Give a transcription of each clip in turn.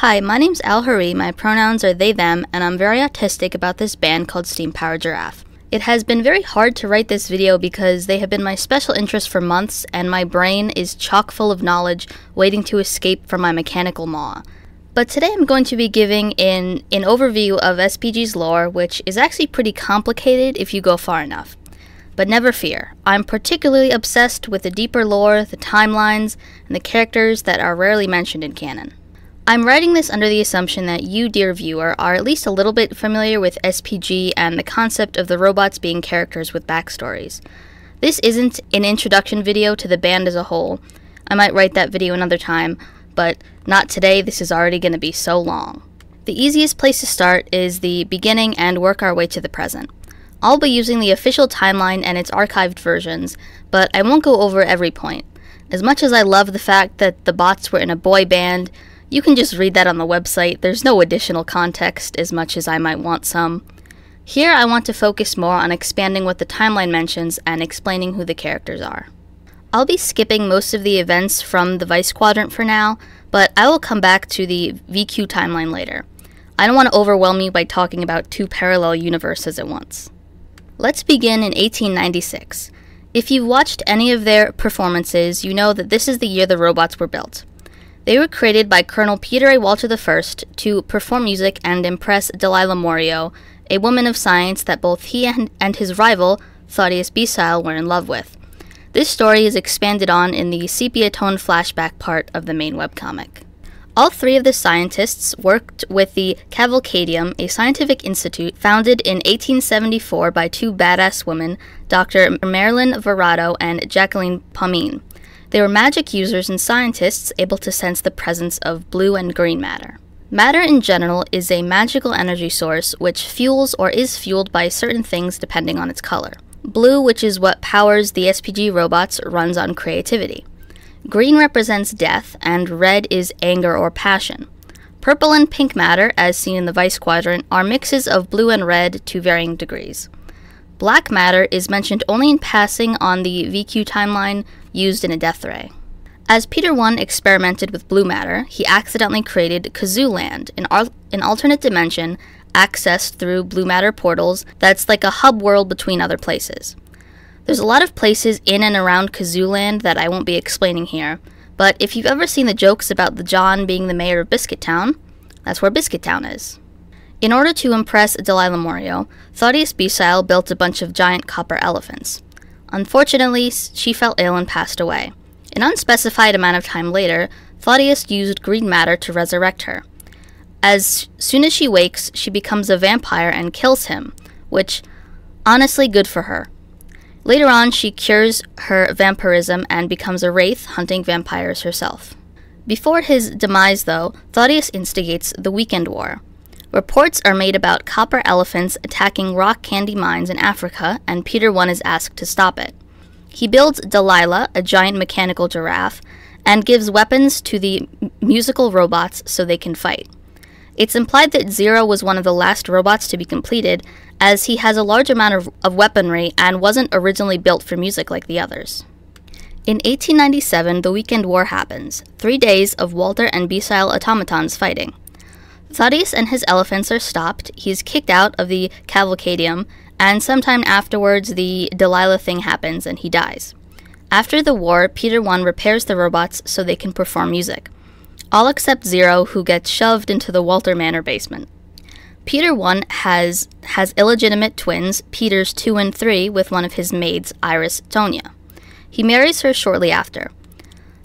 Hi, my name's Owlhari, my pronouns are they, them, and I'm very autistic about this band called Steam Powered Giraffe. It has been very hard to write this video because they have been my special interest for months and my brain is chock full of knowledge waiting to escape from my mechanical maw. But today I'm going to be giving an, an overview of SPG's lore, which is actually pretty complicated if you go far enough. But never fear, I'm particularly obsessed with the deeper lore, the timelines, and the characters that are rarely mentioned in canon. I'm writing this under the assumption that you, dear viewer, are at least a little bit familiar with SPG and the concept of the robots being characters with backstories. This isn't an introduction video to the band as a whole. I might write that video another time, but not today, this is already going to be so long. The easiest place to start is the beginning and work our way to the present. I'll be using the official timeline and its archived versions, but I won't go over every point. As much as I love the fact that the bots were in a boy band, you can just read that on the website. There's no additional context as much as I might want some. Here, I want to focus more on expanding what the timeline mentions and explaining who the characters are. I'll be skipping most of the events from the Vice Quadrant for now, but I will come back to the VQ timeline later. I don't want to overwhelm you by talking about two parallel universes at once. Let's begin in 1896. If you've watched any of their performances, you know that this is the year the robots were built. They were created by Colonel Peter A. Walter I to perform music and impress Delilah Morio, a woman of science that both he and, and his rival, Thaddeus Besile, were in love with. This story is expanded on in the sepia tone flashback part of the main webcomic. All three of the scientists worked with the Cavalcadium, a scientific institute founded in 1874 by two badass women, Dr. Marilyn Verrado and Jacqueline Pomine. They were magic users and scientists able to sense the presence of blue and green matter. Matter in general is a magical energy source which fuels or is fueled by certain things depending on its color. Blue, which is what powers the SPG robots, runs on creativity. Green represents death, and red is anger or passion. Purple and pink matter, as seen in the Vice Quadrant, are mixes of blue and red to varying degrees. Black matter is mentioned only in passing on the VQ timeline used in a death ray. As Peter 1 experimented with blue matter, he accidentally created Kazoo Land, an, al- an alternate dimension accessed through blue matter portals that's like a hub world between other places. There's a lot of places in and around Kazoo Land that I won't be explaining here, but if you've ever seen the jokes about the John being the mayor of Biscuit Town, that's where Biscuit Town is. In order to impress Delilah Morio, Thaddeus Besile built a bunch of giant copper elephants. Unfortunately, she fell ill and passed away. An unspecified amount of time later, Thaddeus used green matter to resurrect her. As soon as she wakes, she becomes a vampire and kills him, which, honestly, good for her. Later on, she cures her vampirism and becomes a wraith hunting vampires herself. Before his demise, though, Thaddeus instigates the Weekend War, Reports are made about copper elephants attacking rock candy mines in Africa, and Peter 1 is asked to stop it. He builds Delilah, a giant mechanical giraffe, and gives weapons to the musical robots so they can fight. It's implied that Zero was one of the last robots to be completed, as he has a large amount of, of weaponry and wasn't originally built for music like the others. In 1897, the Weekend War happens, three days of Walter and Besile automatons fighting. Thaddeus and his elephants are stopped, he's kicked out of the cavalcadium, and sometime afterwards the Delilah thing happens and he dies. After the war, Peter 1 repairs the robots so they can perform music. All except Zero, who gets shoved into the Walter Manor basement. Peter 1 has, has illegitimate twins, Peters 2 and 3, with one of his maids, Iris Tonya. He marries her shortly after.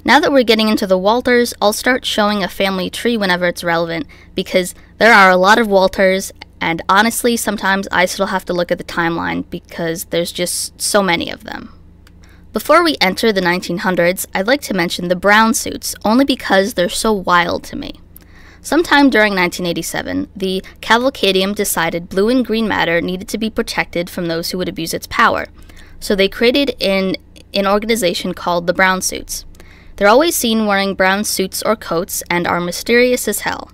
Now that we're getting into the Walters, I'll start showing a family tree whenever it's relevant because there are a lot of Walters, and honestly, sometimes I still have to look at the timeline because there's just so many of them. Before we enter the 1900s, I'd like to mention the brown suits, only because they're so wild to me. Sometime during 1987, the Cavalcadium decided blue and green matter needed to be protected from those who would abuse its power, so they created an, an organization called the Brown Suits. They're always seen wearing brown suits or coats and are mysterious as hell.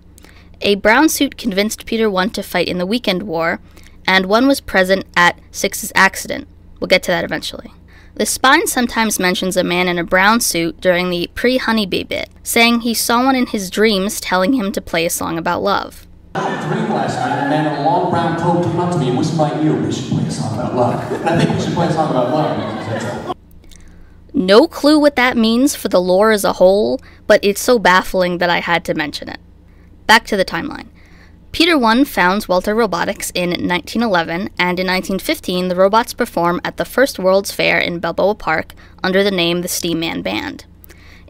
A brown suit convinced Peter 1 to fight in the Weekend War, and one was present at Six's accident. We'll get to that eventually. The spine sometimes mentions a man in a brown suit during the pre honeybee bit, saying he saw one in his dreams telling him to play a song about love. I had a dream last night, a man in a long brown coat came up to me and whispered in my ear, we should play a song about love. I think we should play a song about love. No clue what that means for the lore as a whole, but it's so baffling that I had to mention it. Back to the timeline. Peter 1 founds Walter Robotics in 1911, and in 1915 the robots perform at the first World's Fair in Balboa Park under the name the Steam Man Band.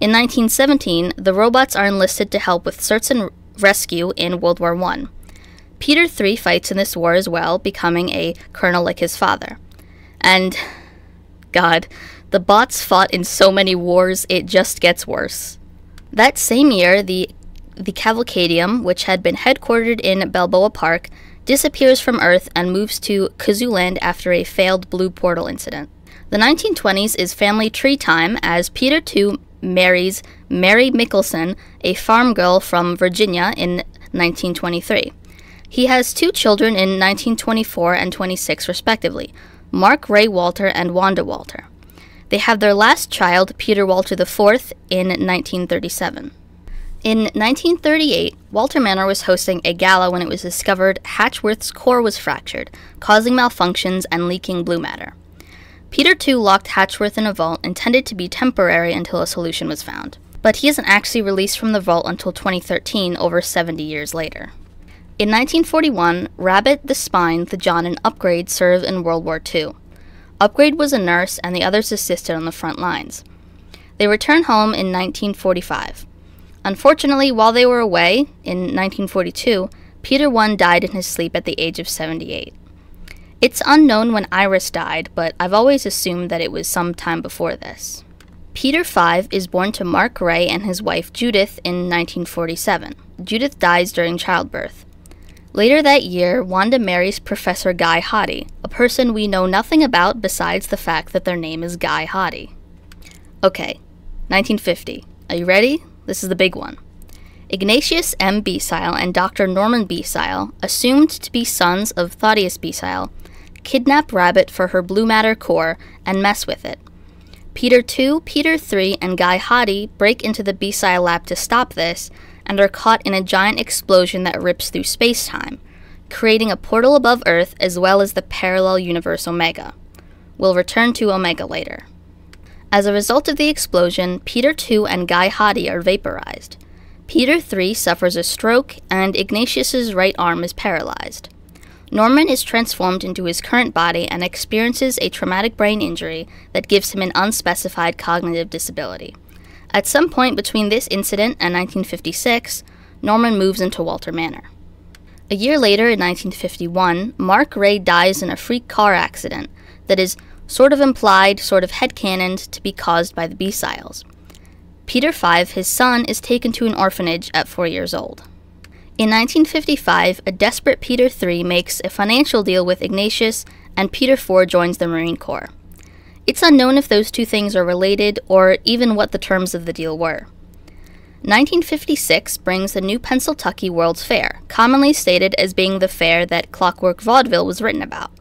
In 1917, the robots are enlisted to help with search and rescue in World War I. Peter 3 fights in this war as well, becoming a colonel like his father. And, God, the bots fought in so many wars, it just gets worse. That same year, the the Cavalcadium, which had been headquartered in Balboa Park, disappears from Earth and moves to Kazooland after a failed blue portal incident. The 1920s is family tree time as Peter II marries Mary Mickelson, a farm girl from Virginia, in 1923. He has two children in 1924 and 26, respectively Mark Ray Walter and Wanda Walter. They have their last child, Peter Walter IV, in 1937. In 1938, Walter Manor was hosting a gala when it was discovered Hatchworth's core was fractured, causing malfunctions and leaking blue matter. Peter II locked Hatchworth in a vault intended to be temporary until a solution was found, but he isn't actually released from the vault until 2013, over 70 years later. In 1941, Rabbit, the Spine, the John, and Upgrade serve in World War II. Upgrade was a nurse, and the others assisted on the front lines. They returned home in 1945. Unfortunately, while they were away in 1942, Peter I died in his sleep at the age of 78. It's unknown when Iris died, but I've always assumed that it was some time before this. Peter V is born to Mark Ray and his wife Judith in 1947. Judith dies during childbirth. Later that year, Wanda marries Professor Guy Hottie, a person we know nothing about besides the fact that their name is Guy Hottie. Okay, 1950. Are you ready? This is the big one. Ignatius M. Beisile and Dr. Norman Beisile, assumed to be sons of Thaddeus Beisile, kidnap Rabbit for her blue matter core and mess with it. Peter II, Peter III, and Guy Hottie break into the Beisile lab to stop this and are caught in a giant explosion that rips through space time, creating a portal above Earth as well as the parallel universe Omega. We'll return to Omega later. As a result of the explosion, Peter II and Guy Hottie are vaporized. Peter III suffers a stroke, and Ignatius's right arm is paralyzed. Norman is transformed into his current body and experiences a traumatic brain injury that gives him an unspecified cognitive disability. At some point between this incident and 1956, Norman moves into Walter Manor. A year later, in 1951, Mark Ray dies in a freak car accident that is sort of implied, sort of headcanoned to be caused by the Beisiles. Peter V, his son, is taken to an orphanage at four years old. In 1955, a desperate Peter III makes a financial deal with Ignatius, and Peter IV joins the Marine Corps. It's unknown if those two things are related or even what the terms of the deal were. 1956 brings the New Pennsylvania World's Fair, commonly stated as being the fair that Clockwork Vaudeville was written about.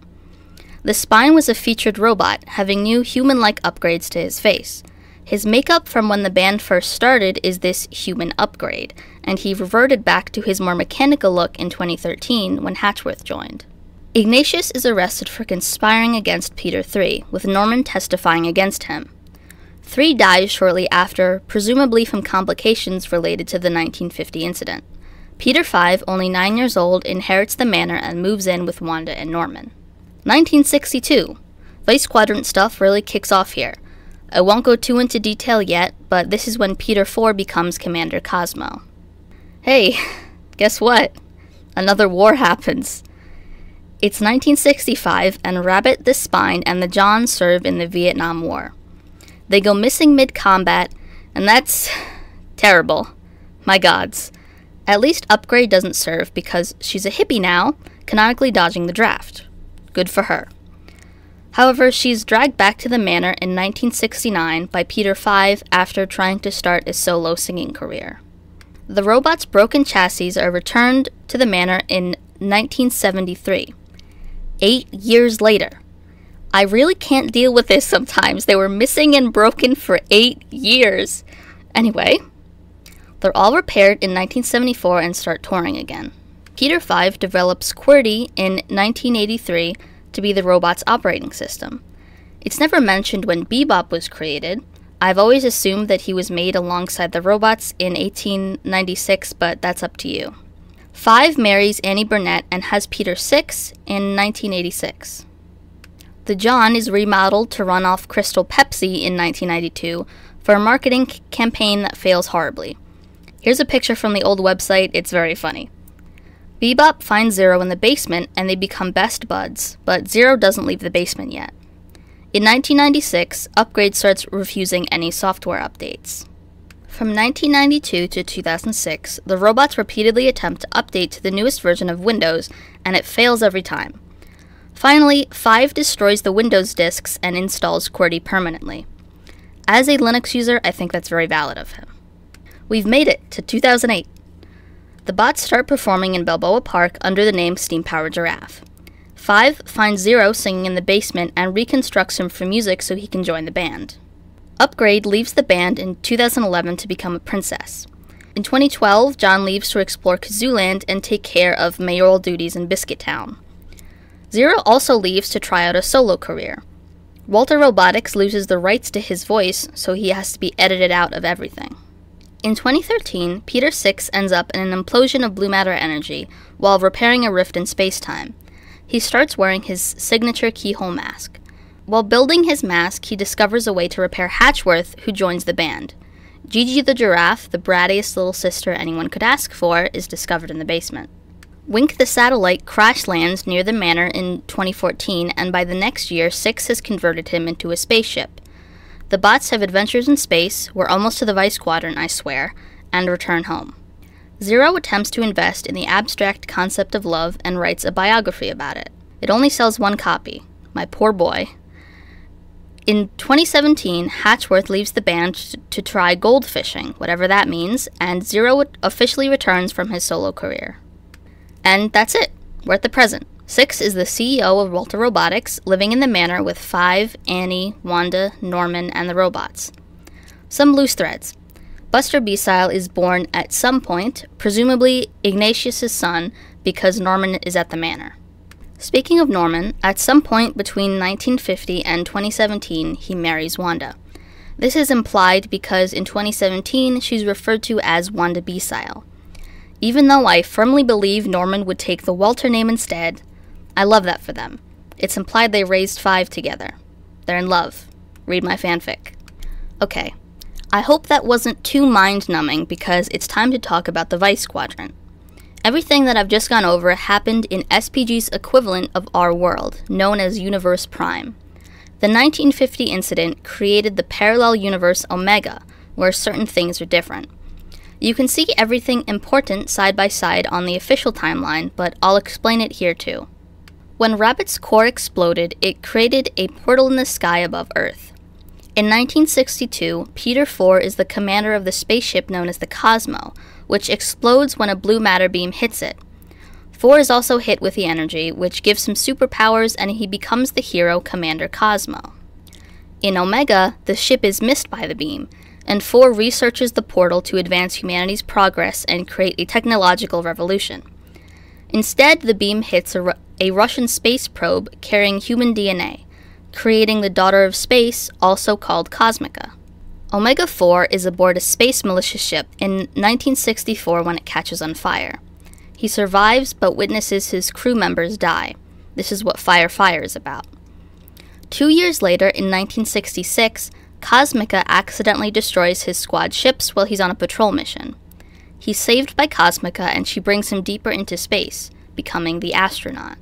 The spine was a featured robot, having new human like upgrades to his face. His makeup from when the band first started is this human upgrade, and he reverted back to his more mechanical look in 2013 when Hatchworth joined. Ignatius is arrested for conspiring against Peter III, with Norman testifying against him. Three dies shortly after, presumably from complications related to the 1950 incident. Peter V, only nine years old, inherits the manor and moves in with Wanda and Norman. 1962. Vice Quadrant stuff really kicks off here. I won't go too into detail yet, but this is when Peter IV becomes Commander Cosmo. Hey, guess what? Another war happens. It's 1965, and Rabbit the Spine and the John serve in the Vietnam War. They go missing mid combat, and that's terrible. My gods. At least Upgrade doesn't serve because she's a hippie now, canonically dodging the draft. Good for her. However, she's dragged back to the manor in 1969 by Peter V after trying to start a solo singing career. The robot's broken chassis are returned to the manor in 1973. Eight years later, I really can't deal with this sometimes. They were missing and broken for eight years. Anyway, they're all repaired in 1974 and start touring again. Peter 5 develops QWERTY in 1983 to be the robot's operating system. It's never mentioned when Bebop was created. I've always assumed that he was made alongside the robots in 1896, but that's up to you. 5 marries Annie Burnett and has Peter 6 in 1986. The John is remodeled to run off Crystal Pepsi in 1992 for a marketing campaign that fails horribly. Here's a picture from the old website, it's very funny. Bebop finds Zero in the basement and they become best buds, but Zero doesn't leave the basement yet. In 1996, Upgrade starts refusing any software updates. From 1992 to 2006, the robots repeatedly attempt to update to the newest version of Windows, and it fails every time. Finally, 5 destroys the Windows disks and installs QWERTY permanently. As a Linux user, I think that's very valid of him. We've made it to 2008. The bots start performing in Balboa Park under the name Steam Powered Giraffe. 5 finds Zero singing in the basement and reconstructs him for music so he can join the band. Upgrade leaves the band in 2011 to become a princess. In 2012, John leaves to explore Kazooland and take care of mayoral duties in Biscuit Town. Zero also leaves to try out a solo career. Walter Robotics loses the rights to his voice, so he has to be edited out of everything. In 2013, Peter 6 ends up in an implosion of blue matter energy while repairing a rift in space-time. He starts wearing his signature keyhole mask. While building his mask, he discovers a way to repair Hatchworth, who joins the band. Gigi the giraffe, the brattiest little sister anyone could ask for, is discovered in the basement. Wink the satellite crash lands near the manor in 2014, and by the next year, Six has converted him into a spaceship. The bots have adventures in space, we're almost to the Vice Quadrant, I swear, and return home. Zero attempts to invest in the abstract concept of love and writes a biography about it. It only sells one copy. My poor boy. In 2017, Hatchworth leaves the band to try gold fishing, whatever that means, and Zero officially returns from his solo career. And that's it. We're at the present. Six is the CEO of Walter Robotics, living in the manor with Five, Annie, Wanda, Norman, and the robots. Some loose threads. Buster Besile is born at some point, presumably Ignatius's son, because Norman is at the manor. Speaking of Norman, at some point between 1950 and 2017, he marries Wanda. This is implied because in 2017 she's referred to as Wanda Besile. Even though I firmly believe Norman would take the Walter name instead, I love that for them. It's implied they raised five together. They're in love. Read my fanfic. Okay, I hope that wasn't too mind numbing because it's time to talk about the Vice Quadrant. Everything that I've just gone over happened in SPG's equivalent of our world, known as Universe Prime. The 1950 incident created the parallel universe Omega, where certain things are different. You can see everything important side by side on the official timeline, but I'll explain it here too. When Rabbit's core exploded, it created a portal in the sky above Earth. In 1962, Peter 4 is the commander of the spaceship known as the Cosmo, which explodes when a blue matter beam hits it. 4 is also hit with the energy, which gives him superpowers and he becomes the hero Commander Cosmo. In Omega, the ship is missed by the beam, and 4 researches the portal to advance humanity's progress and create a technological revolution. Instead, the beam hits a, Ru- a Russian space probe carrying human DNA, creating the Daughter of Space, also called Cosmica. Omega 4 is aboard a space militia ship in 1964 when it catches on fire. He survives but witnesses his crew members die. This is what Fire Fire is about. Two years later, in 1966, Cosmica accidentally destroys his squad ships while he's on a patrol mission. He's saved by Cosmica and she brings him deeper into space, becoming the astronaut.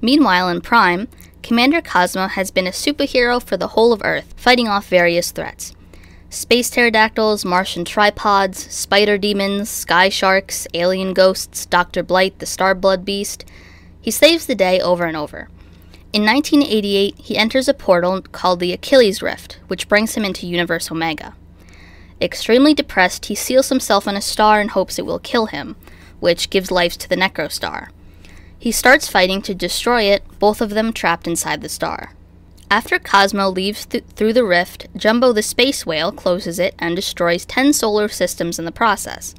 Meanwhile, in Prime, Commander Cosmo has been a superhero for the whole of Earth, fighting off various threats space pterodactyls, Martian tripods, spider demons, sky sharks, alien ghosts, Dr. Blight, the Starblood Beast. He saves the day over and over. In 1988, he enters a portal called the Achilles Rift, which brings him into Universe Omega. Extremely depressed, he seals himself in a star and hopes it will kill him, which gives life to the Necro Star. He starts fighting to destroy it, both of them trapped inside the star. After Cosmo leaves th- through the rift, Jumbo the space whale closes it and destroys 10 solar systems in the process.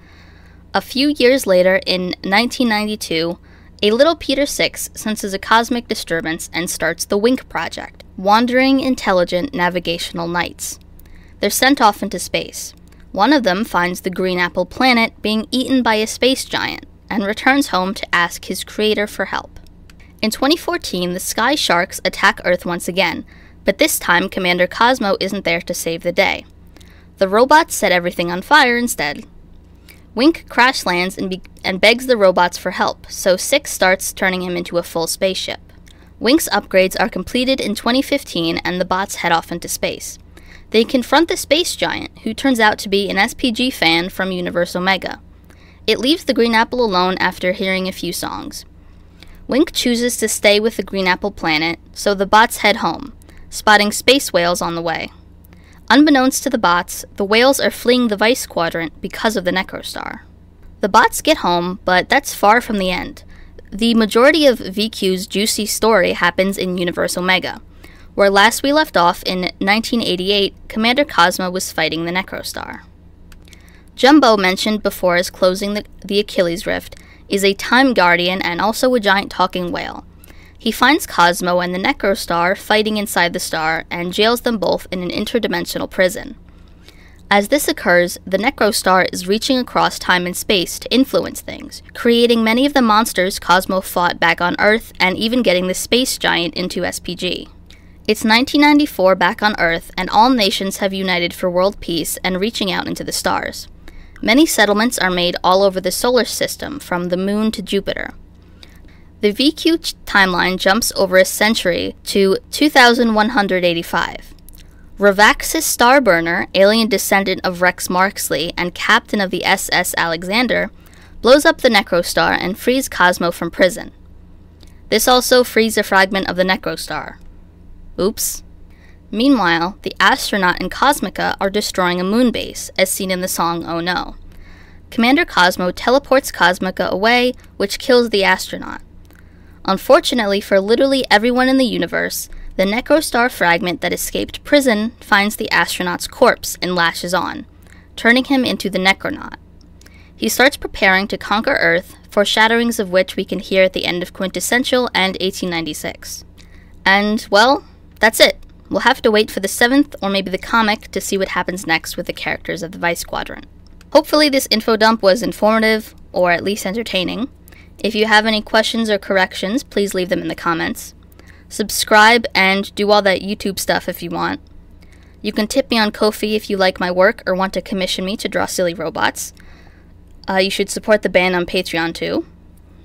A few years later, in 1992, a little Peter 6 senses a cosmic disturbance and starts the WINK project, Wandering Intelligent Navigational Knights. They're sent off into space. One of them finds the Green Apple planet being eaten by a space giant and returns home to ask his creator for help. In 2014, the Sky Sharks attack Earth once again, but this time Commander Cosmo isn't there to save the day. The robots set everything on fire instead. Wink crash lands and, be- and begs the robots for help, so Six starts turning him into a full spaceship. Wink's upgrades are completed in 2015 and the bots head off into space. They confront the space giant, who turns out to be an SPG fan from Universe Omega. It leaves the Green Apple alone after hearing a few songs. Wink chooses to stay with the Green Apple planet, so the bots head home, spotting space whales on the way. Unbeknownst to the bots, the whales are fleeing the Vice Quadrant because of the Necrostar. The bots get home, but that's far from the end. The majority of VQ's juicy story happens in Universe Omega, where last we left off in 1988, Commander Cosmo was fighting the Necrostar. Jumbo, mentioned before as closing the, the Achilles Rift, is a time guardian and also a giant talking whale. He finds Cosmo and the Necrostar fighting inside the star and jails them both in an interdimensional prison. As this occurs, the Necrostar is reaching across time and space to influence things, creating many of the monsters Cosmo fought back on Earth and even getting the space giant into SPG. It's 1994 back on Earth, and all nations have united for world peace and reaching out into the stars. Many settlements are made all over the solar system, from the moon to Jupiter. The VQ timeline jumps over a century to 2185. Ravaxis Starburner, alien descendant of Rex Marksley and captain of the SS Alexander, blows up the Necrostar and frees Cosmo from prison. This also frees a fragment of the Necrostar. Oops. Meanwhile, the astronaut and Cosmica are destroying a moon base, as seen in the song Oh No. Commander Cosmo teleports Cosmica away, which kills the astronaut. Unfortunately for literally everyone in the universe, the Necrostar fragment that escaped prison finds the astronaut's corpse and lashes on, turning him into the Necronaut. He starts preparing to conquer Earth, foreshadowings of which we can hear at the end of Quintessential and 1896. And, well, that's it. We'll have to wait for the seventh or maybe the comic to see what happens next with the characters of the Vice Quadrant. Hopefully, this info dump was informative or at least entertaining. If you have any questions or corrections, please leave them in the comments. Subscribe and do all that YouTube stuff if you want. You can tip me on Ko-fi if you like my work or want to commission me to draw silly robots. Uh, you should support the band on Patreon too.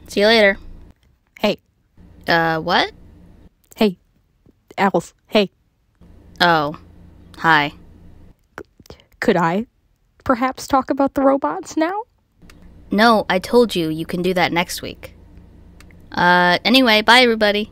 See you later. Hey, Uh, what? hey, Alice, hey, Oh, hi. could I perhaps talk about the robots now? No, I told you you can do that next week. Uh, anyway, bye everybody.